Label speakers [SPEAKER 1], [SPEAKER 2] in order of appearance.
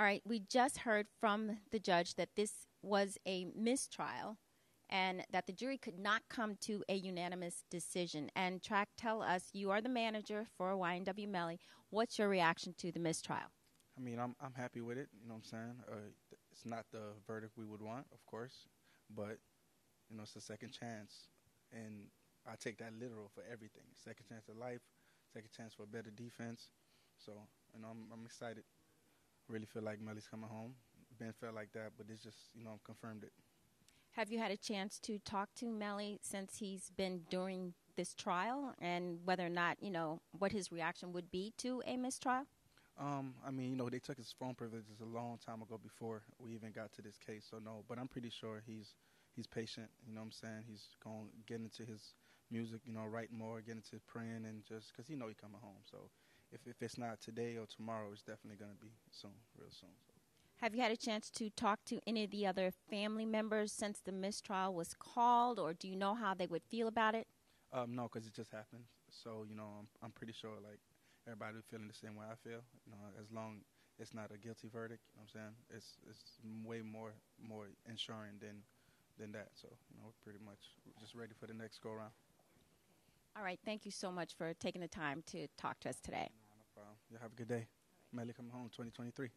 [SPEAKER 1] All right, we just heard from the judge that this was a mistrial and that the jury could not come to a unanimous decision. And Track, tell us, you are the manager for YNW Melly. What's your reaction to the mistrial?
[SPEAKER 2] I mean, I'm I'm happy with it. You know what I'm saying? Uh, it's not the verdict we would want, of course, but you know, it's a second chance, and I take that literal for everything. Second chance of life, second chance for a better defense. So, you know, I'm, I'm excited. Really feel like Melly's coming home. Ben felt like that, but it's just, you know, confirmed it.
[SPEAKER 1] Have you had a chance to talk to Melly since he's been during this trial, and whether or not you know what his reaction would be to a mistrial?
[SPEAKER 2] Um, I mean, you know, they took his phone privileges a long time ago before we even got to this case. So no, but I'm pretty sure he's he's patient. You know what I'm saying? He's going to get into his music, you know, write more, get into praying, and just because he know he coming home. So if if it's not today or tomorrow, it's definitely going to be soon, real soon. So.
[SPEAKER 1] Have you had a chance to talk to any of the other family members since the mistrial was called, or do you know how they would feel about it?
[SPEAKER 2] Um, no, because it just happened. So you know, I'm, I'm pretty sure like everybody would feeling the same way I feel. You know, as long it's not a guilty verdict, you know what I'm saying? It's it's way more more ensuring than than that. So you know, we're pretty much just ready for the next go round.
[SPEAKER 1] All right, thank you so much for taking the time to talk to us today.
[SPEAKER 2] No, no problem. You have a good day. Melly coming home 2023.